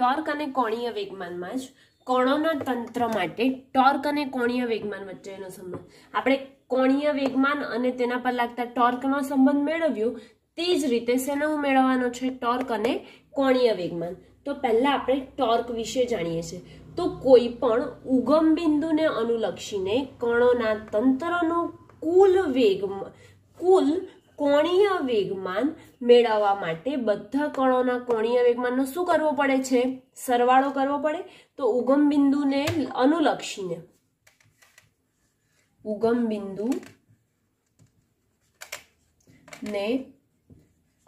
Torque અને કોણીય વેગમાનમાં જ કણોના તંત્ર માટે ટોર્ક અને કોણીય વેગમાન વચ્ચેનો સંબંધ. આપણે કોણીય વેગમાન અને તેના પર લાગતા ટોર્કનો સંબંધ મેળવ્યો, તે જ રીતે શેનો મેળવવાનો છે? ટોર્ક અને કોણીય વેગમાન. તો પહેલાં આપણે ટોર્ક વિશે જાણીએ છીએ. તો કોઈ પણ ઉગમ બિંદુને અનુલક્ષીને કણોના તંત્રનો કુલ વેગ, કુલ કોણીય વેગમાન મેળવવા માટે બધા કણોના કોણીય વેગમાનનો શું કરવો પડે છે? સરવાળો કરવો પડે? તો ઉગમ બિંદુને અનુલક્ષીને, ઉગમ બિંદુ ને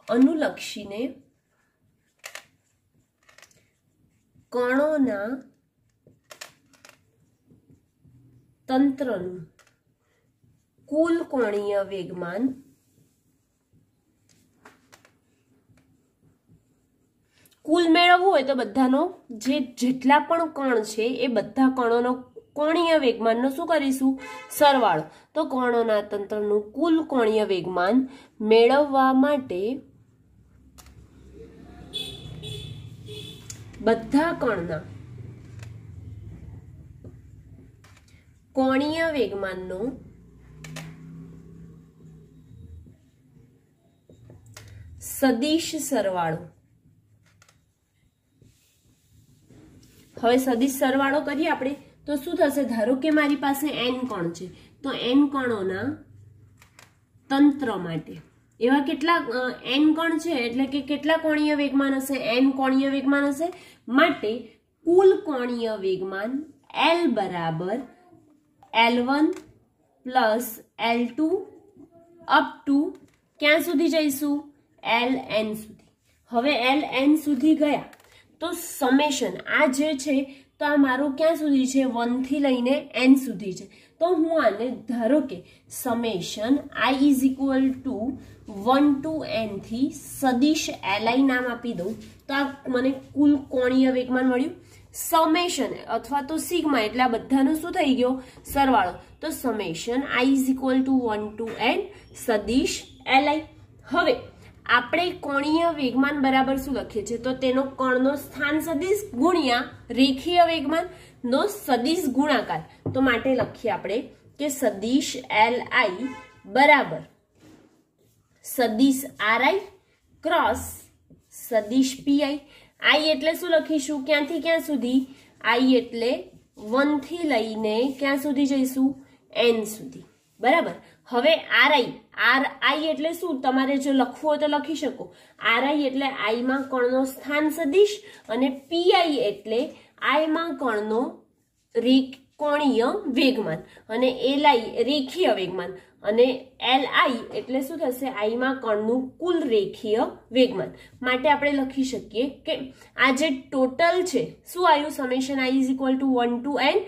અનુલક્ષીને કણોના તંત્રનું કુલ કોણીય વેગમાન કુલ મેળવવું હોય તો બધાનો જે જેટલા પણ કણ છે એ બધા કણોનો કોણીય વેગમાનનો શું કરીશું? સરવાળો. તો કણોના તંત્રનું કુલ કોણીય વેગમાન મેળવવા માટે બધા કણના કોણીય વેગમાનનો સદિશ સરવાળો. હવે સદિશ સરવાળો કરીએ આપણે, તો શું થશે? ધારો કે મારી પાસે એન કણ છે, તો એન કણોના તંત્ર માટે. એવા કેટલા એન કણ છે? એટલે કે કેટલા કોણીય વેગમાન હશે? એન કોણીય વેગમાન હશે. માટે કુલ કોણીય વેગમાન એલ બરાબર L one plus L two up to ક્યાં સુધી જઈશું? એલ એન સુધી. હવે એલ એન સુધી ગયા. તો સમેશન, આ જે છે, તો આ મારું ક્યાં સુધી છે? વનથી લઈને એન સુધી છે. તો હું આને ધારો કે summation I is equal to one to એનથી સદીશ એલઆઈ નામ આપી દઉં. તો આ મને કુલ કોણીય વેગમાન મળ્યું. સમેશન અથવા તો સિગ્મા, એટલે આ બધાનો શું થઈ ગયો? સરવાળો. તો summation I is equal to one to N સદીશ એલઆઈ હવે આપણે કોણીય વેગમાન બરાબર શું લખીએ છીએ? તો તેનો કણનો સ્થાન સદિશ ગુણ્યા રેખીય વેગમાન નો સદિશ ગુણાકાર. તો માટે લખીએ આપણે કે સદિશ એલ આઈ બરાબર. સદિશ આર આઈ ક્રોસ સદિશ પી આઈ એટલે શું લખીશું? ક્યાંથી ક્યાં સુધી? આઈ એટલે વનથી લઈને ક્યાં સુધી જઈશું? એન સુધી. બરાબર? હવે આર આઈ આર આઈ એટલે શું? તમારે જો લખવું હોય તો લખી શકો. આર આઈ એટલે આઈમાં કણનો સ્થાન સદીશ અને પીઆઈ એટલે આઈમાં કણનો કોણીય વેગમાન અને એલઆઈ રેખીય વેગમાન અને એલ આઈ એટલે શું થશે? આઈમાં કણનું કુલ રેખીય વેગમાન. માટે આપણે લખી શકીએ કે આ જે ટોટલ છે, શું આવ્યું? Summation I is equal to one to N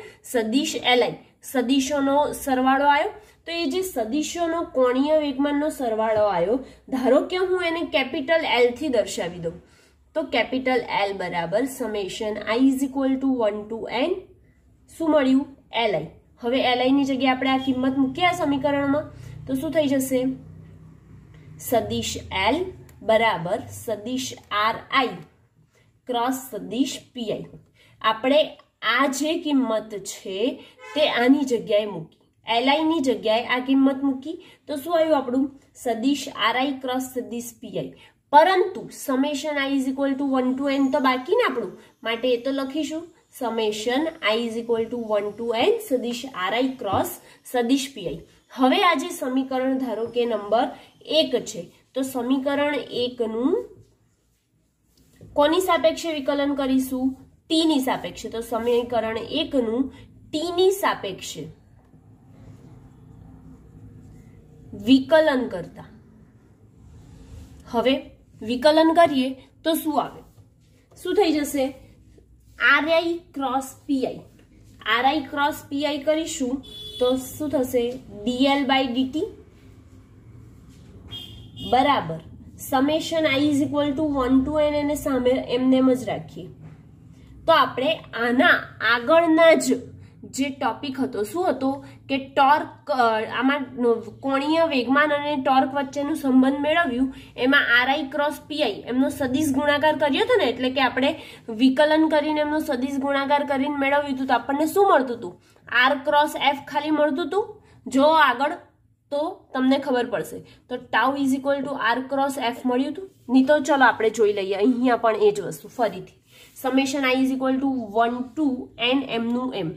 L I સદીશોનો સરવાળો આવ્યો. તો એ જે સદિશોનો કોણીય વેગમાનનો સરવાળો આવ્યો, ધારો કે હું એને કેપિટલ એલથી દર્શાવી દઉં, તો કેપિટલ એલ બરાબર summation I is equal to one to N શું મળ્યું? એલઆઈ હવે એલઆઈની જગ્યાએ આપણે આ કિંમત મૂકીએ આ સમીકરણમાં, તો શું થઈ જશે? સદિશ એલ બરાબર સદિશ આર આઈ ક્રોસ સદિશ પીઆઈ આપણે આ જે કિંમત છે તે આની જગ્યાએ મૂકી એલઆઈ ની જગ્યાએ આ કિંમત મૂકી, તો શું આવ્યું આપણું? સદિશ આરઆઈ ક્રોસ સદીશ પીઆઈ પરંતુ summation i is equal to one to n તો બાકી ને આપણું? માટે એ તો લખીશું. Summation i is equal to one to n સદીશ આરઆઈ ક્રોસ સદીશ પીઆઈ હવે આ જે સમીકરણ ધારો કે નંબર એક છે, તો સમીકરણ એકનું કોની સાપેક્ષે વિકલન કરીશું? ટી ની સાપેક્ષે. તો સમીકરણ એકનું ટી ની સાપેક્ષે. વિકલન કરતા. હવે વિકલન કરીએ તો શું આવે? શું થઈ જશે? R I cross P I. R I cross P I કરીશું તો શું થશે? D L by D T બરાબર. Summation I is equal to one to N એને સામે એમને જ રાખીએ. તો આપણે આના આગળના જ જે ટોપિક હતો, શું હતો કે ટોર્ક આમાં કોણીય વેગમાન અને ટોર્ક વચ્ચેનું સંબંધ મેળવ્યું, એમાં આરઆઈ ક્રોસ પીઆઈ એમનો સદીશ ગુણાકાર કર્યો હતો ને, એટલે કે આપણે વિકલન કરીને એમનો સદીશ ગુણાકાર કરીને મેળવ્યું હતું, તો આપણને શું મળતું હતું? આર ક્રોસ એફ ખાલી મળતું હતું? જો આગળ, તો તમને ખબર પડશે. તો tau is equal to R cross F મળ્યું હતું? નહીં તો ચલો આપણે જોઈ લઈએ, અહીંયા પણ એ જ વસ્તુ, ફરીથી. Summation I is equal to one to N એમનું એમ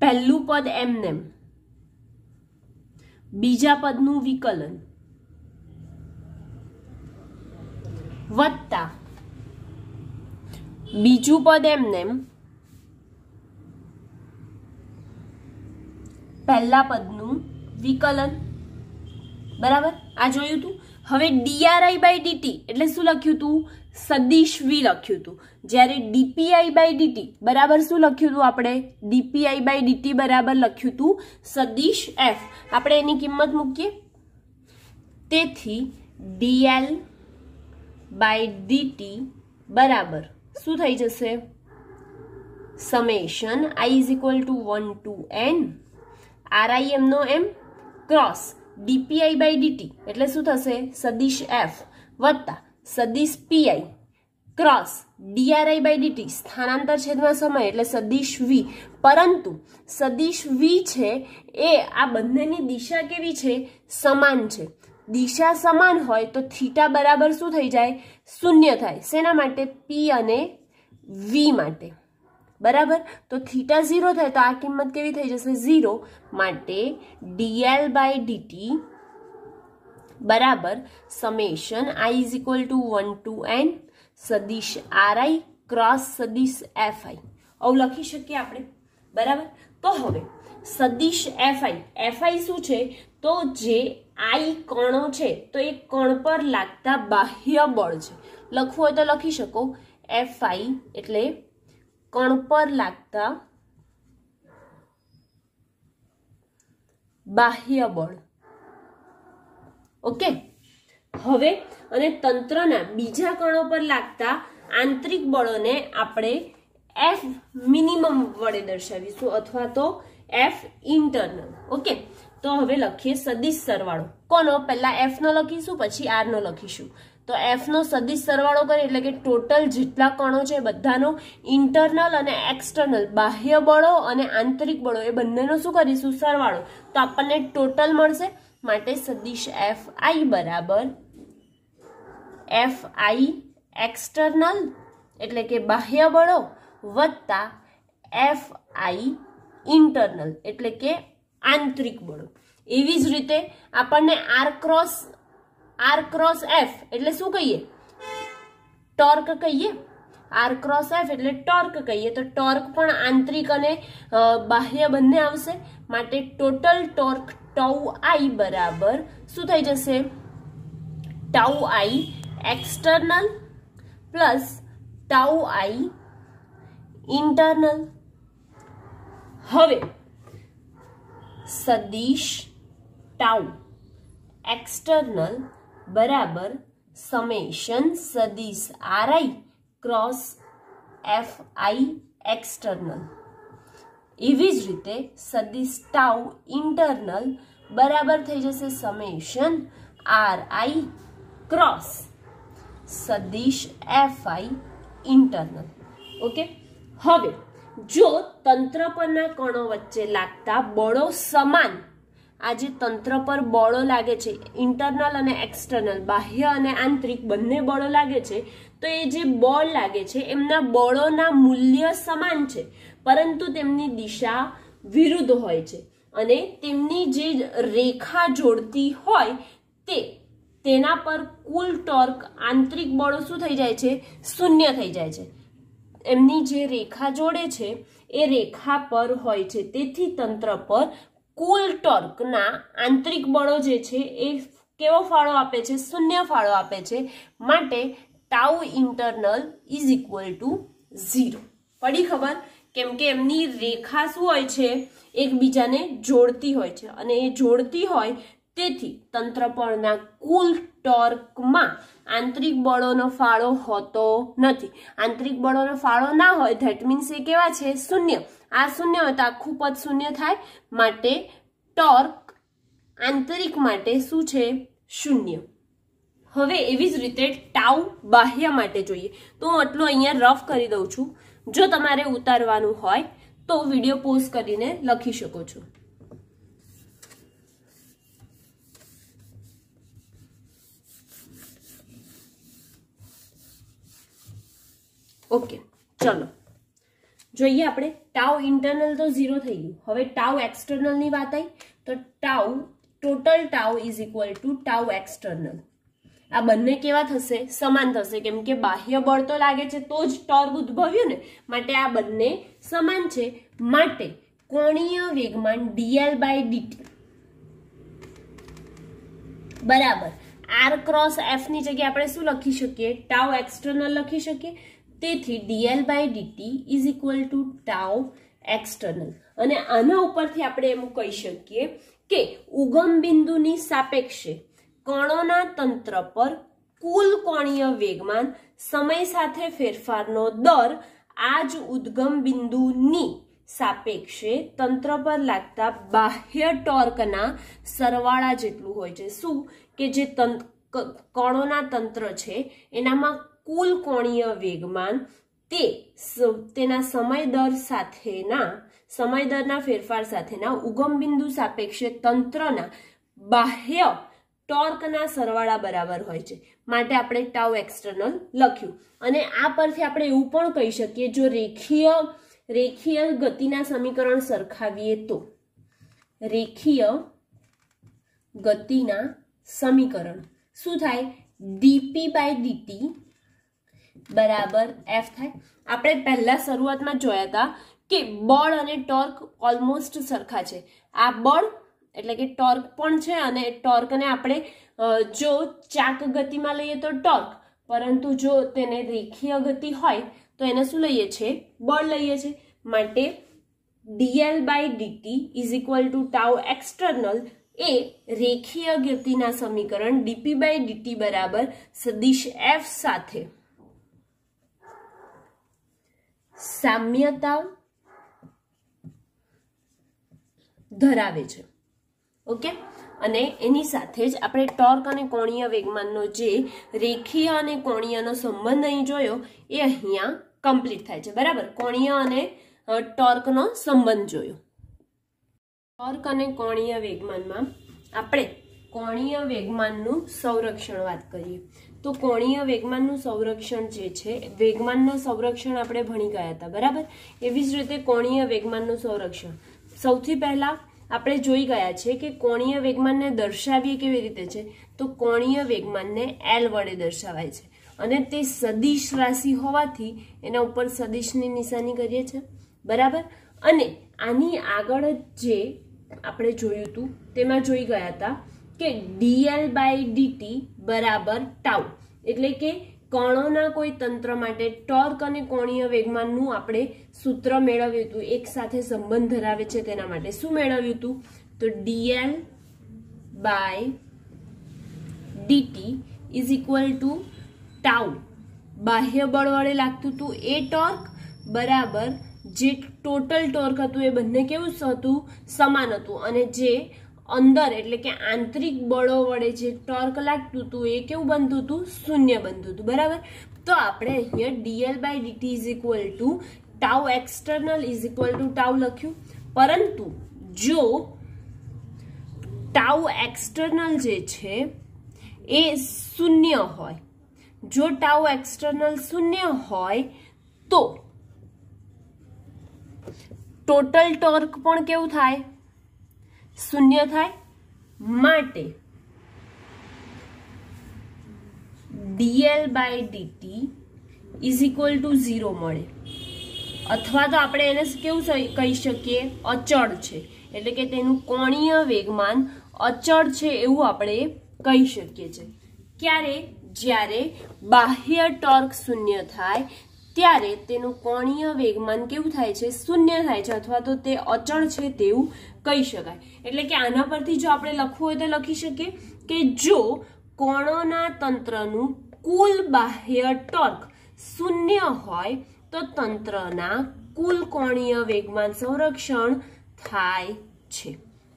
પહેલું પદ એમનેમ બીજા પદનું વિકલન. વત્તા. બીજું પદ એમનેમ પહેલા પદનું વિકલન. બરાબર? આ જોયું તું? હવે ડીઆરઆઈ બાય ડીટી એટલે શું લખ્યું તું? સદીશ વી લખ્યું હતું જ્યારે ડીપીઆઈ બાય ડીટી બરાબર શું લખ્યું હતું આપણે? ડીપીઆઈ બાય ડીટી બરાબર લખ્યું હતું સદીશ એફ આપણે એની કિંમત મૂકીએ. તેથી ડીએલ બાય ડીટી બરાબર શું થઈ જશે? Summation I is equal to one to N R I એમનો એમ cross D P I by D T એટલે શું થશે? સદીશ એફ વત્તા સદીશ P I cross D R I by D T સ્થાનાંતર છેદમાં સમય એટલે સદીશ વી પરંતુ સદીશ વી છે એ આ બંનેની દિશા કેવી છે? સમાન છે. દિશા સમાન હોય તો થીટા બરાબર શું થઈ જાય? શૂન્ય થાય. શેના માટે? પી અને વી માટે. બરાબર? તો થીટા ઝીરો થાય તો આ કિંમત કેવી થઈ જશે? ઝીરો માટે d l by d t બરાબર summation i is equal to one to n સદિશ આરઆઈ ક્રોસ સદીશ એફઆઈ આવું લખી શકીએ આપણે? બરાબર? તો હવે સદિશ એફઆઈ એફઆઈ શું છે? તો જે આઈ કણો છે, તો એ કણ પર લાગતા બાહ્ય બળ છે. લખવું હોય તો લખી શકો. એફઆઈ એટલે કણ પર લાગતા બાહ્ય બળ. ઓકે? હવે અને તંત્રના બીજા કણો પર લાગતા આંતરિક બળોને આપણે એફ મિનિમમ વડે દર્શાવીશું અથવા તો એફ ઇન્ટરનલ ઓકે? તો હવે લખીએ સદિશ સરવાળો. કોનો? પહેલા એફ નો લખીશું, પછી આર નો લખીશું. તો એફનો સદિશ સરવાળો કરીએ એટલે કે ટોટલ જેટલા કણો છે બધાનો ઇન્ટરનલ અને એક્સટર્નલ બાહ્ય બળો અને આંતરિક બળો, એ બંનેનો શું કરીશું? સરવાળો. તો આપણને ટોટલ મળશે માટે સદિશ એફ આઈ બરાબર એફ આઈ એક્સટર્નલ એટલે કે બાહ્ય બળો, વત્તા એફ આઈ ઇન્ટરનલ એટલે કે આંતરિક બળો. એવી જ રીતે આપણને R cross R cross F એટલે શું કહીએ? ટોર્ક કહીએ? આર ક્રોસ એફ એટલે ટોર્ક કહીએ. તો ટોર્ક પણ આંતરિક અને બાહ્ય બંને આવશે. માટે ટોટલ ટોર્ક ટાઉ આઈ બરાબર શું થઈ જશે? Tau I external plus tau I internal હવે, સદીશ ટાઉ એક્સટર્નલ બરાબર સમેશન સદિશ R I cross F I external એવી જ રીતે સદિશ ટાઉ ઇન્ટરનલ બરાબર થઈ જશે સમેશન આર આઈ ક્રોસ સદીશ એફ આઈ ઇન્ટરનલ ઓકે હવે જો તંત્ર પરના કણો વચ્ચે લાગતા બળો સમાન આ જે તંત્ર પર બળો લાગે છે ઇન્ટરનલ અને એક્સટર્નલ બાહ્ય અને આંતરિક, બંને બળો લાગે છે, તો એ જે બળ લાગે છે, એમના બળોના મૂલ્ય સમાન છે, પરંતુ તેમની દિશા વિરુદ્ધ હોય છે. અને તેમની જે રેખા જોડતી હોય તે, તેના પર કુલ ટોર્ક આંતરિક બળો શું થઈ જાય છે, શૂન્ય થઈ જાય છે. એમની જે રેખા જોડે છે, એ રેખા પર હોય છે. તેથી તંત્ર પર કુલ ટોર્કના આંતરિક બળો જે છે એ કેવો ફાળો આપે છે? શૂન્ય ફાળો આપે છે. માટે tau internal is equal to zero પડી ખબર? કેમ કે એમની રેખા શું હોય છે? એકબીજાને જોડતી હોય છે. અને એ જોડતી હોય તેથી તંત્ર પરના કુલ ટોર્કમાં આંતરિક બળોનો ફાળો હોતો નથી. આંતરિક બળોનો ફાળો ના હોય ધેટ મીન્સ એ કેવા છે? શૂન્ય. આ શૂન્ય હોય તો આખું પદ શૂન્ય થાય માટે ટોર્ક આંતરિક માટે શું છે? શૂન્ય. હવે એવી જ રીતે ટાઉ બાહ્ય માટે જોઈએ. તો હું આટલું અહીંયા રફ કરી દઉં છું. જો તમારે ઉતારવાનું હોય તો વીડિયો પોઝ કરીને લખી શકો છો. ઓકે, ચલો. જોઈએ આપણે ટાઉ ઇન્ટરનલ તો ઝીરો થઈ ગયું. હવે ટાઉ એક્સટર્નલની વાત આવી તો tau total tau is equal to tau external આ બંને કેવા થશે? સમાન થશે. કેમ કે બાહ્ય બળ તો લાગે છે, તો જ ટોર્ક ઉદ્ભવ્યું ને. માટે આ બંને સમાન છે. માટે કોણીય વેગમાન D L by D T બરાબર. આર ક્રોસ એફની જગ્યાએ આપણે શું લખી શકીએ? ટાઉ એક્સટર્નલ લખી શકીએ. તેથી D L by D T is equal to tau external અને આના ઉપરથી આપણે એમ કહી શકીએ કે ઉગમ બિંદુની સાપેક્ષે કણોના તંત્ર પર કુલ કોણીય વેગમાન સમય સાથે ફેરફારનો દર આ જ ઉદ્ગમ બિંદુની સાપેક્ષે તંત્ર પર લાગતા બાહ્ય ટોર્કના સરવાળા જેટલું હોય છે. શું? કે જે કણોના તંત્ર છે, એનામાં કુલ કોણીય વેગમાન તે તેના સમય દર સાથેના સમય દરના ફેરફાર સાથેના ઉગમ બિંદુ સાપેક્ષે તંત્રના બાહ્ય ટોર્કના સરવાળા બરાબર હોય છે. માટે આપણે ટાઉ એક્સટર્નલ લખ્યું. અને આ પરથી આપણે એવું પણ કહી શકીએ, જો રેખીય રેખીય ગતિના સમીકરણ સરખાવીએ તો. રેખીય ગતિના સમીકરણ. શું થાય? D P by D T બરાબર એફ થાય. આપણે પહેલા શરૂઆતમાં જોયા હતા કે બળ અને ટોર્ક ઓલમોસ્ટ સરખા છે. આ બળ એટલે કે ટોર્ક પણ છે અને ટોર્કને આપણે જો ચાક ગતિમાં લઈએ તો ટોર્ક, પરંતુ જો તેને રેખીય ગતિ હોય તો એને શું લઈએ છીએ? બળ લઈએ છીએ. માટે D L by D T is equal to tau external એ રેખીય ગતિના સમીકરણ ડીપી બાય ડીટી બરાબર સદિશ એફ સાથે. સામ્યતા ધરાવે છે. ઓકે? અને એની સાથે જ આપણે ટોર્ક અને કોણીય વેગમાનનો જે રેખીય અને કોણીયનો સંબંધ અહીં જોયો, એ અહીંયા કમ્પ્લીટ થાય છે. બરાબર? કોણીય અને ટોર્કનો સંબંધ જોયો. ટોર્ક અને કોણીય વેગમાનમાં આપણે કોણીય વેગમાનનું સંરક્ષણ વાત કરીએ. તો કોણીય વેગમાનનું સંરક્ષણ જે છે, વેગમાનનું સંરક્ષણ આપણે ભણી ગયા હતા, બરાબર? એવી જ રીતે કોણીય વેગમાનનું સંરક્ષણ. સૌથી પહેલા આપણે જોઈ ગયા છે કે કોણીય વેગમાનને દર્શાવીએ કેવી રીતે છે? તો કોણીય વેગમાનને એલ વડે દર્શાવાય છે. અને તે સદિશ રાશિ હોવાથી એના ઉપર સદિશની નિશાની કરીએ છીએ, બરાબર? અને આની આગળ જે આપણે જોયું હતું, તેમાં જોઈ ગયા હતા કે D L by D T બરાબર ટાઉ એટલે કે કણોના કોઈ તંત્ર માટે ટોર્ક અને કોણીય વેગમાનનું આપણે સૂત્ર મેળવ્યું હતું. એક સાથે સંબંધ ધરાવે છે તેના માટે શું મેળવ્યું હતું? તો D L by D T is equal to tau બાહ્ય બળ વડે લાગતું હતું એ ટોર્ક. બરાબર, જે ટોટલ ટોર્ક હતું એ બંને કેવું હતું? સમાન હતું. અને જે અંદર એટલે કે આંતરિક બળો વડે જે ટોર્ક લાગતું હતું એ કેવું બનતું હતું? શૂન્ય બનતું હતું, બરાબર? તો આપણે અહીંયા D L by D T is equal to tau external is equal to tau લખ્યું. પરંતુ જો ટાઉ એક્સટર્નલ જે છે, એ શૂન્ય હોય. જો ટાઉ એક્સટર્નલ શૂન્ય હોય, તો ટોટલ ટોર્ક પણ કેવું થાય? શૂન્ય થાય માટે D L by D T is equal to zero મળે. અથવા તો આપણે એને કેવું કહી શકીએ? અચળ છે. એટલે કે તેનું કોણીય વેગમાન અચળ છે એવું આપણે કહી શકીએ છીએ ક્યારે? જ્યારે બાહ્ય ટોર્ક શૂન્ય થાય, ત્યારે તેનું કોણીય વેગમાન કેવું થાય છે? શૂન્ય થાય છે. અથવા તો તે અચળ છે તેવું કહી શકાય. એટલે કે આના પરથી જો આપણે લખવું હોય તો લખી શકીએ કે જો કોણોના તંત્રનું કુલ બાહ્ય ટોર્ક શૂન્ય હોય તો તંત્રના કુલ કોણીય વેગમાન સંરક્ષણ થાય છે.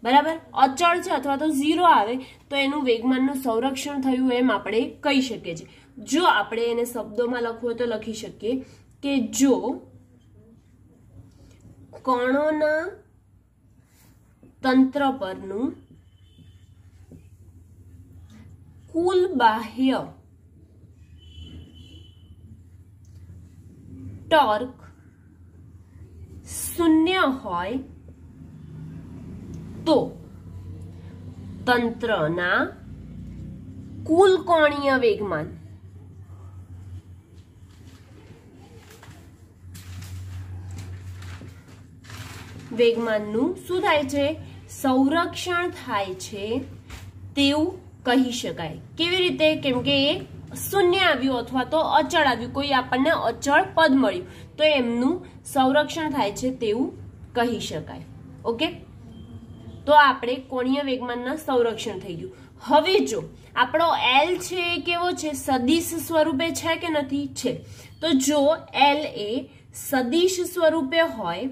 બરાબર? અચળ છે અથવા તો ઝીરો આવે તો એનું વેગમાનનું સંરક્ષણ થયું એમ આપણે કહી શકીએ છીએ. જો આપણે એને શબ્દોમાં લખવું હોય તો લખી શકીએ કે જો કણોના તંત્ર પરનું કુલ બાહ્ય ટોર્ક શૂન્ય હોય તો તંત્રના કુલ કોણીય વેગમાન વેગમાનનું શું થાય છે? સંરક્ષણ થાય છે તેવું કહી શકાય. કેવી રીતે? કેમ કે એ શૂન્ય આવ્યું અથવા તો અચળ આવ્યું. કોઈ આપણને અચળ પદ મળ્યું. તો એમનું સંરક્ષણ થાય છે તેવું કહી શકાય. ઓકે? તો આપણે કોણીય વેગમાનના સંરક્ષણ થઈ ગયું. હવે જો આપણો એલ છે એ કેવો છે? સદિશ સ્વરૂપે છે કે નથી? છે. તો જો એલ એ સદિશ સ્વરૂપે હોય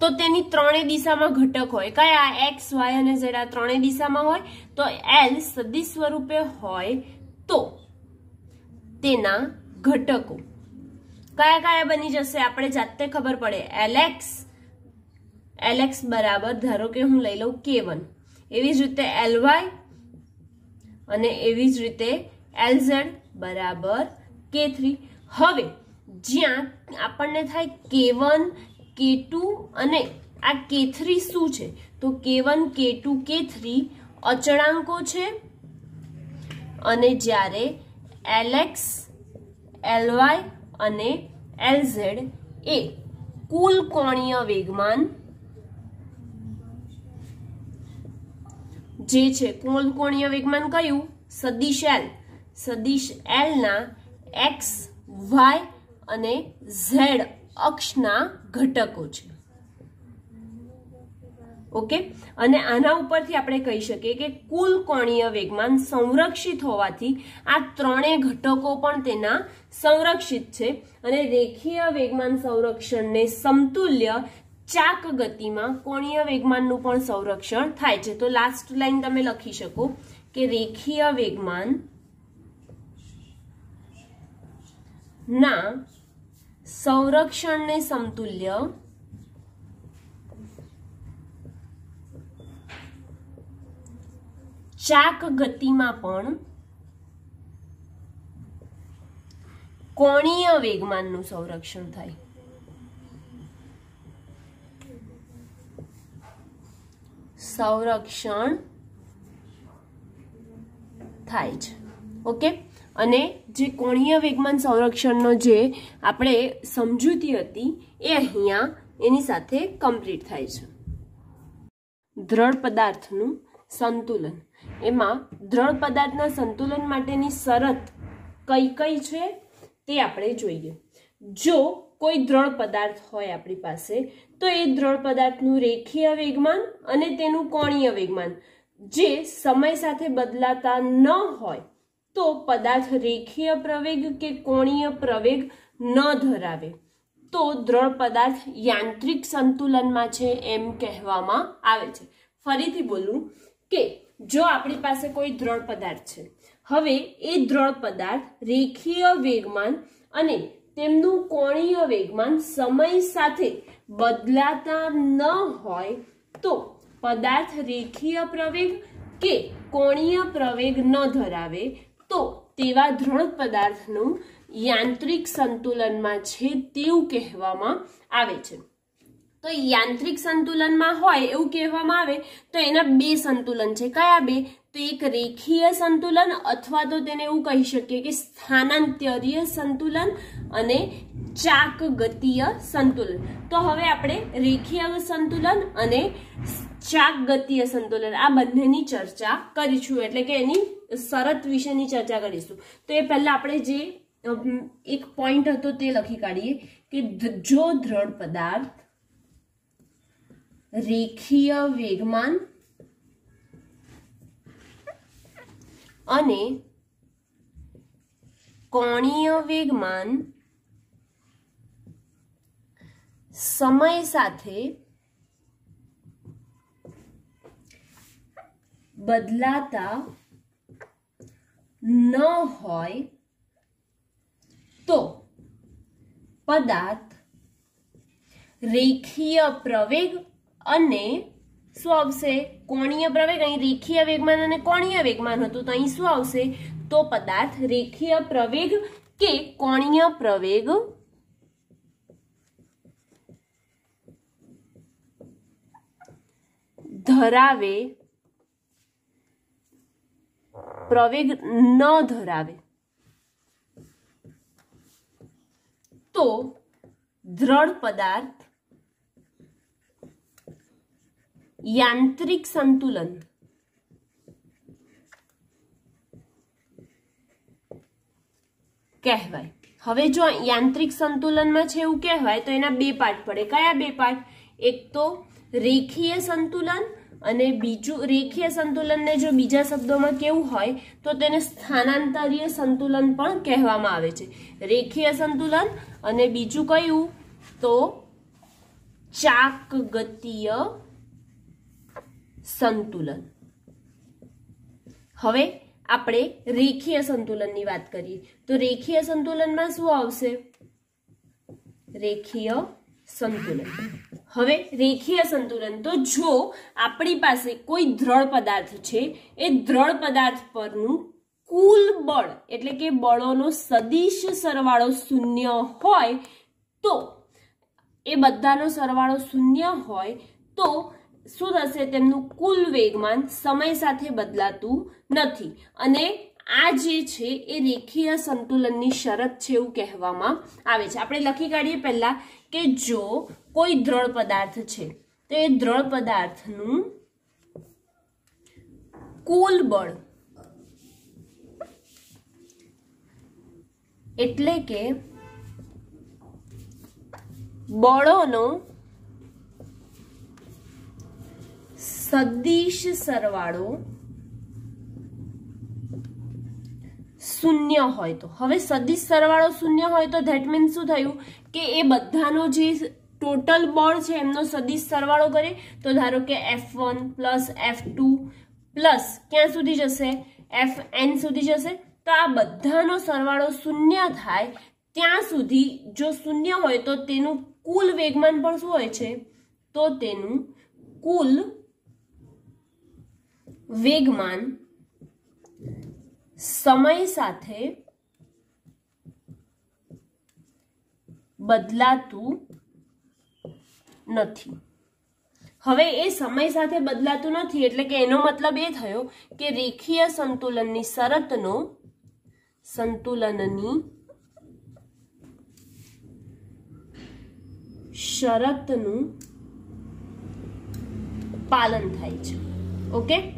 તો તેની ત્રણેય દિશામાં ઘટક હોય. કયા? એક્સ વાય અને ઝેડ આ ત્રણેય દિશામાં હોય. તો એલ સદિશ સ્વરૂપે હોય તો તેના ઘટકો. કયા કયા બની જશે? આપણે જાતે ખબર પડે. એલેક્સ એલેક્સ બરાબર, ધારો કે હું લઈ લઉં કે એવી જ રીતે એલ વાય અને એવી જ રીતે એલઝેડ બરાબર કે થ્રી હવે, જ્યાં આપણને થાય કે વન કે અને આ કે શું છે? તો કે વન કે ટુ કે થ્રી અચળાંકો છે. અને જ્યારે એલેક્સ એલવાય અને એલઝેડ એ કુલ કોણીય વેગમાન જે છે, કુલ કોણીય વેગમાન કયું? સદિશ એલ સદિશ એલના એક્સ વાય અને ઝેડ અક્ષના ઘટકો છે. ઓકે? અને આના ઉપરથી આપણે કહી શકીએ કે કુલ કોણીય વેગમાન સંરક્ષિત હોવાથી આ ત્રણેય ઘટકો પણ તેના સંરક્ષિત છે અને રેખીય વેગમાન સંરક્ષણને સમતુલ્ય ચાક ગતિમાં કોણીય વેગમાનનું પણ સંરક્ષણ થાય છે. તો લાસ્ટ લાઈન તમે લખી શકો કે રેખીય વેગમાન ના સંરક્ષણને સમતુલ્ય. ચાક ગતિમાં પણ. કોણીય વેગમાનનું સંરક્ષણ થાય. સંરક્ષણ થાય છે. ઓકે? અને જે કોણીય વેગમાન સંરક્ષણનો જે આપણે સમજૂતી હતી, એ અહીંયા એની સાથે કમ્પ્લીટ થાય છે. દ્રઢ પદાર્થનું સંતુલન. એમાં દ્રઢ પદાર્થના સંતુલન માટેની શરત કઈ કઈ છે, તે આપણે જોઈએ. જો કોઈ દ્રઢ પદાર્થ હોય આપણી પાસે, તો એ દ્રઢ પદાર્થનું રેખીય વેગમાન અને તેનું કોણીય વેગમાન જે સમય સાથે બદલાતા ન હોય તો પદાર્થ રેખીય પ્રવેગ કે કોણીય પ્રવેગ ન ધરાવે. તો દ્રઢ પદાર્થ યાંત્રિક સંતુલનમાં છે એમ કહેવામાં આવે છે. ફરીથી બોલું કે જો આપણી પાસે કોઈ દ્રઢ પદાર્થ છે, હવે એ દ્રઢ પદાર્થ રેખીય વેગમાન અને તેમનું કોણીય વેગમાન સમય સાથે બદલાતા ન હોય તો પદાર્થ રેખીય પ્રવેગ કે કોણીય પ્રવેગ ન ધરાવે તો તેવા દ્રઢ પદાર્થનું યાંત્રિક સંતુલનમાં છે તેવું કહેવામાં આવે છે. તો યાંત્રિક સંતુલનમાં હોય એવું કહેવામાં આવે, તો એના બે સંતુલન છે. કયા બે? તો એક રેખીય સંતુલન અથવા તો તેને એવું કહી શકીએ કે સ્થાનાંતરીય સંતુલન અને ચાક ગતિય સંતુલન. તો હવે આપણે રેખીય સંતુલન અને ચાક ગતિય સંતુલન. આ બંનેની ચર્ચા કરીશું, એટલે કે એની શરત વિશેની ચર્ચા કરીશું. તો એ પહેલા આપણે જે એક પોઈન્ટ હતો તે લખી કાઢીએ કે જો દ્રઢ પદાર્થ રેખીય વેગમાન અને કોણીય વેગમાન સમય સાથે બદલાતા ન હોય તો પદાર્થ રેખીય પ્રવેગ અને શું આવશે? કોણીય પ્રવેગ. અહીં રેખીય વેગમાન અને કોણીય વેગમાન હતું. તો અહીં શું આવશે? તો પદાર્થ રેખીય પ્રવેગ કે કોણીય પ્રવેગ? ધરાવે પ્રવેગ ન ધરાવે. તો દ્રઢ પદાર્થ યાંત્રિક સંતુલન. કહેવાય. હવે જો યાંત્રિક સંતુલનમાં છે એવું કહેવાય તો એના બે પાર્ટ પડે. કયા બે પાર્ટ? એક તો રેખીય સંતુલન અને બીજું, રેખીય સંતુલનને જો બીજા શબ્દોમાં કેવું હોય, તો તેને સ્થાનાંતરીય સંતુલન પણ કહેવામાં આવે છે. રેખીય સંતુલન અને બીજું કયું? તો ચાક ગતીય સંતુલન. હવે આપણે રેખીય સંતુલનની વાત કરીએ. તો રેખીય સંતુલનમાં શું આવશે? રેખીય સંતુલન. હવે રેખીય સંતુલન તો જો આપણી પાસે કોઈ દ્રઢ પદાર્થ છે, એ દ્રઢ પદાર્થ પરનું કુલ બળ, એટલે કે બળોનો સદિશ સરવાળો શૂન્ય હોય, તો એ બધાનો સરવાળો શૂન્ય હોય, તો શું થશે? તેમનું કુલ વેગમાન સમય સાથે બદલાતું નથી. અને આ જે છે, એ રેખીય સંતુલનની શરત છે એવું કહેવામાં આવે છે. આપણે લખી કાઢીએ પહેલા કે જો કોઈ દ્રઢ પદાર્થ છે, તો એ દ્રઢ પદાર્થનું કુલ બળ એટલે કે બળોનો સદિશ સરવાળો શૂન્ય હોય તો. હવે સદિશ સરવાળો શૂન્ય હોય તો ધેટ મીન્સ શું થયું? કે એ બધાનો જે ટોટલ બળ છે એમનો સદિશ સરવાળો કરે. તો ધારો કે F one plus F two plus ક્યાં સુધી જશે? એફ એન સુધી જશે. તો આ બધાનો સરવાળો શૂન્ય થાય ત્યાં સુધી જો શૂન્ય હોય તો તેનું કુલ વેગમાન પણ શું હોય છે? તો તેનું કુલ વેગમાન સમય સાથે બદલાતું નથી. હવે એ સમય સાથે બદલાતું નથી એટલે કે એનો મતલબ એ થયો કે રેખીય સંતુલનની શરતનો સંતુલનની શરતનું પાલન થાય છે. ઓકે?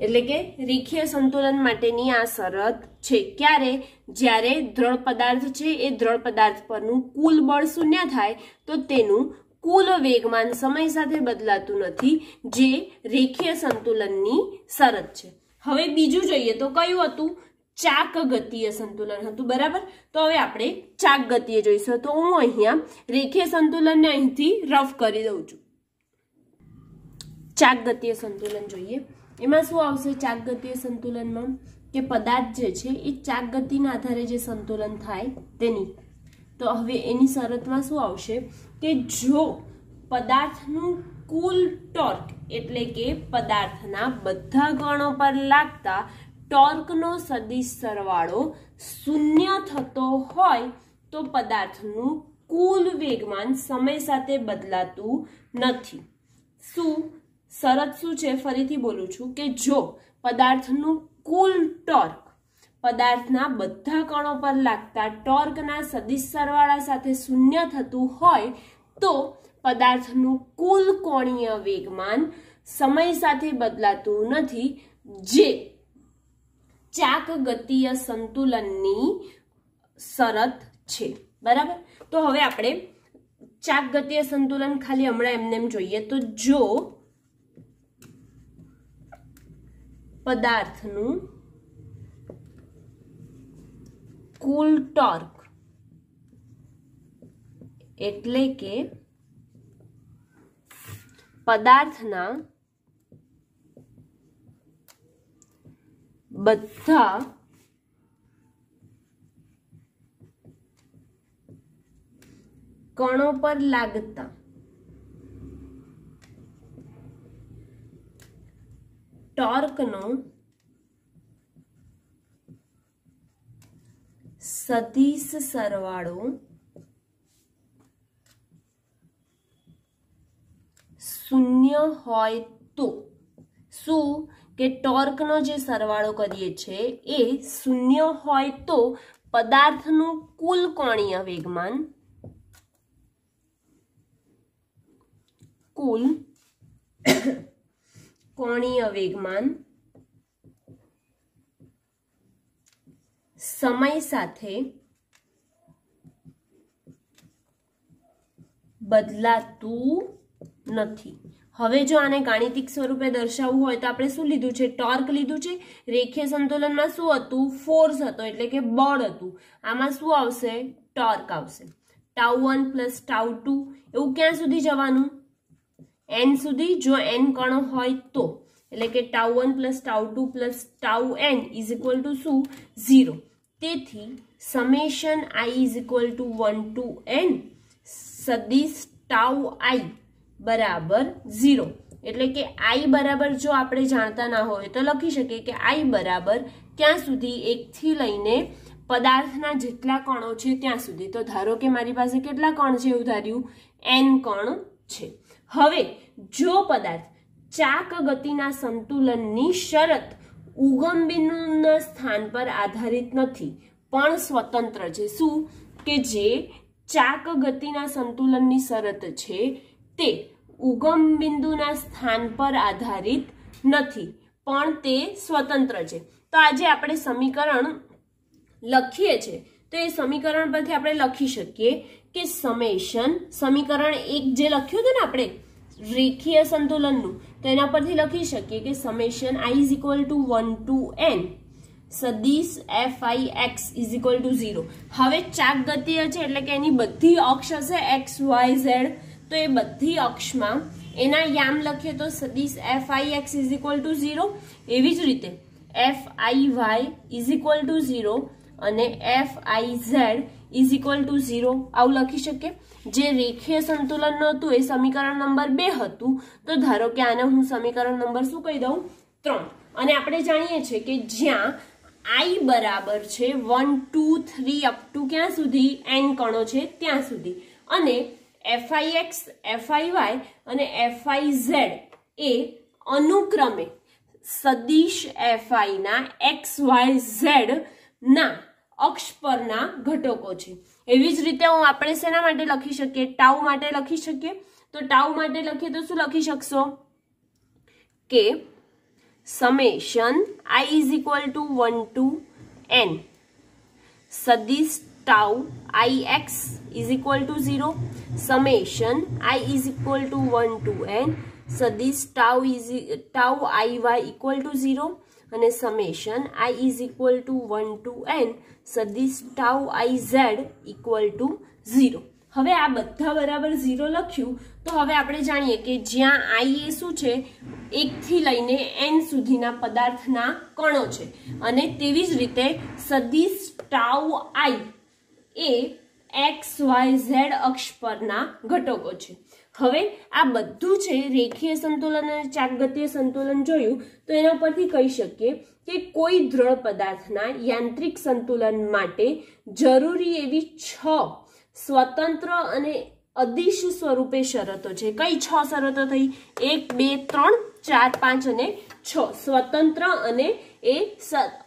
એટલે કે રેખીય સંતુલન માટેની આ શરત છે. ક્યારે? જ્યારે દ્રઢ પદાર્થ છે, એ દ્રઢ પદાર્થ પરનું કુલ બળ શૂન્ય થાય, તો તેનું કુલ વેગમાન સમય સાથે બદલાતું નથી, જે રેખીય સંતુલનની શરત છે. હવે બીજું જોઈએ તો કયું હતું? ચાક ગતિય સંતુલન હતું, બરાબર? તો હવે આપણે ચાક ગતિએ જોઈશું. તો હું અહીંયા રેખીય સંતુલનને અહીંથી રફ કરી દઉં છું. ચાક ગતિય સંતુલન જોઈએ. એમાં શું આવશે ચાક ગતીય સંતુલનમાં? કે પદાર્થ જે છે, એ ચાક ગતિના આધારે જે સંતુલન થાય તેની. તો હવે એની શરતમાં શું આવશે? કે જો પદાર્થનું કુલ ટોર્ક એટલે કે પદાર્થના બધા ગણો પર લાગતા ટોર્કનો સદિશ સરવાળો શૂન્ય થતો હોય તો પદાર્થનું કુલ વેગમાન સમય સાથે બદલાતું નથી. શું? શરત શું છે? ફરીથી બોલું છું કે જો પદાર્થનું કુલ ટોર્ક પદાર્થના બધા કણો પર લાગતા ટોર્કના સદિશ સરવાળા સાથે શૂન્ય થતું હોય તો પદાર્થનું કુલ કોણીય વેગમાન સમય સાથે બદલાતું નથી, જે ચાક ગતિય સંતુલનની શરત છે. બરાબર? તો હવે આપણે ચાક ગતિય સંતુલન ખાલી હમણાં એમને એમ જોઈએ તો જો પદાર્થનું કુલ ટોર્ક. એટલે કે પદાર્થના બધા કણો પર લાગતા. ટોર્કનો સદિશ સરવાળો શૂન્ય હોય તો શું કે ટોર્કનો જે સરવાળો કરીએ છીએ એ શૂન્ય હોય તો પદાર્થનું કુલ કોણીય વેગમાન કુલ કોણીય વેગમાન સમય સાથે બદલાતું નથી. હવે જો આને ગાણિતિક સ્વરૂપે દર્શાવવું હોય તો આપણે શું લીધું છે? ટોર્ક લીધું છે. રેખીય સંતુલનમાં શું હતું? ફોર્સ હતો, એટલે કે બળ હતું. આમાં શું આવશે? ટોર્ક આવશે. Tau one plus tau two. એવું ક્યાં સુધી જવાનું? એન સુધી જો એન કણો હોય તો, એટલે કે tau one plus tau two plus tau N is equal to શું? ઝીરો તેથી summation I is equal to one to N સદિશ ટાઉ આઈ બરાબર ઝીરો એટલે કે આઈ બરાબર જો આપણે જાણતા ના હોય તો લખી શકીએ કે આઈ બરાબર ક્યાં સુધી? એકથી લઈને પદાર્થના જેટલા કણો છે ત્યાં સુધી. તો ધારો કે મારી પાસે કેટલા કણ છે એવું ધાર્યું? એન કણ છે. હવે જો પદાર્થ ચાક ગતિના સંતુલનની શરત ઉગમ બિંદુના સ્થાન પર આધારિત નથી, પણ સ્વતંત્ર છે. શું? કે જે ચાક ગતિના સંતુલનની શરત છે, તે ઉગમ બિંદુના સ્થાન પર આધારિત નથી, પણ તે સ્વતંત્ર છે. તો આજે આપણે સમીકરણ લખીએ છીએ. તો એ સમીકરણ પરથી આપણે લખી શકીએ કે સમેશન, સમીકરણ એક જે લખ્યું હતું ને આપણે, રેખીય સંતુલનનું, તો એના પરથી લખી શકીએ કે summation I is equal to one to N સદીશ F I X is equal to zero હવે ચાક ગતિય છે એટલે કે એની બધી અક્ષ હશે એક્સ વાય ઝેડ તો એ બધી અક્ષમાં એના યામ લખીએ તો સદીશ F I X is equal to zero એવી જ રીતે F I Y is equal to zero અને F I Z is equal to zero આવું લખી શકીએ. જે રેખીય સંતુલનનું હતું, એ સમીકરણ નંબર બે હતું. તો ધારો કે આને હું સમીકરણ નંબર શું કહી દઉં? ત્રણ. અને આપણે જાણીએ છીએ કે જ્યાં આઈ બરાબર છે one two three up to ક્યાં સુધી? એન કણો છે ત્યાં સુધી. અને F I X F I Y અને એફઆઈ ઝેડ એ અનુક્રમે સદીશ એફઆઈ ના એક્સ વાય ઝેડ ના અક્ષ પરના ઘટકો છે. એવી જ રીતે હું આપણે શેના માટે લખી શકીએ? ટાઉ માટે લખી શકીએ? તો ટાઉ માટે લખીએ તો શું લખી શકશો? કે summation I is equal to one to N સદિશ tau I X is equal to zero summation I is equal to one to N સદીસ tau is tau I Y equal to zero અને summation I is equal to one to N સદિશ tau I Z equal to zero હવે આ બધા બરાબર zero લખ્યું. તો હવે આપણે જાણીએ કે જ્યાં આઈ એ શું છે? એકથી લઈને એન સુધીના પદાર્થના કણો છે. અને તેવી જ રીતે સદિશ ટાઉ આઈ એ એક્સ વાય ઝેડ અક્ષ પરના ઘટકો છે. હવે આ બધું છે રેખીય સંતુલન અને ચાકગતીય સંતુલન જોયું, તો એના પરથી કહી શકીએ કે કોઈ દ્રઢ પદાર્થના યાંત્રિક સંતુલન માટે જરૂરી એવી છ સ્વતંત્ર અને અદિશ સ્વરૂપે શરતો છે. કઈ છ શરતો થઈ? એક, બે, ત્રણ, ચાર, પાંચ અને છ. સ્વતંત્ર અને એ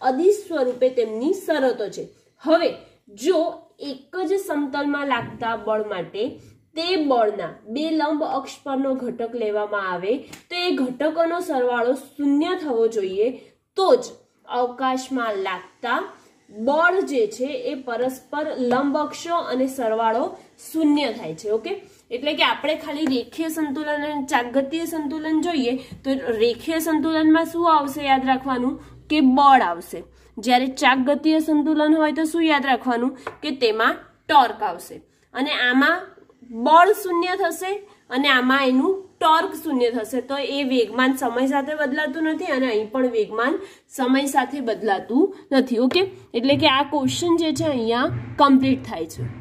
અદિશ સ્વરૂપે તેમની શરતો છે. હવે જો એક જ સમતલમાં લાગતા બળ માટે તે બળના બે લંબ અક્ષ પરનો ઘટક લેવામાં આવે, તો એ ઘટકોનો સરવાળો શૂન્ય થવો જોઈએ, તો જ અવકાશમાં લાગતા બળ જે છે એ પરસ્પર લંબ અક્ષો અને સરવાળો શૂન્ય થાય છે, ઓકે? એટલે કે આપણે ખાલી રેખીય સંતુલન અને ચાગતીય સંતુલન જોઈએ, તો રેખીય સંતુલનમાં શું આવશે યાદ રાખવાનું? કે બળ આવશે. જ્યારે ચાગતીય સંતુલન હોય તો શું યાદ રાખવાનું? કે તેમાં ટોર્ક આવશે. અને આમાં બળ શૂન્ય થશે અને આમાં એનું ટોર્ક શૂન્ય થશે. તો એ વેગમાન સમય સાથે બદલાતું નથી અને અહીં પણ વેગમાન સમય સાથે બદલાતું નથી, ઓકે? એટલે કે આ ક્વેશ્ચન જે છે અહીંયા કમ્પ્લીટ થાય છે.